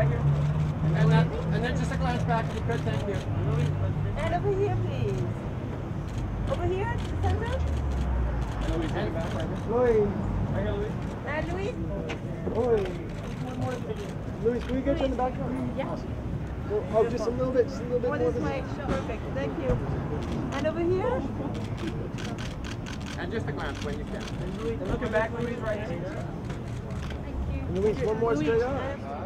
And then, uh, and then just a glance back if the could, thank you. And over here, please. Over here, the center. Louise, take it back right here. Louise, Right here, Louise. And more, Louise. Louise, can we get you in the back? Yeah. Oh, oh, just a little bit, just a little bit What more. What is my perfect? Thank you. And over here. And just a glance when you can. And looking back, Louise, right here. Thank you. Louise, one more straight up.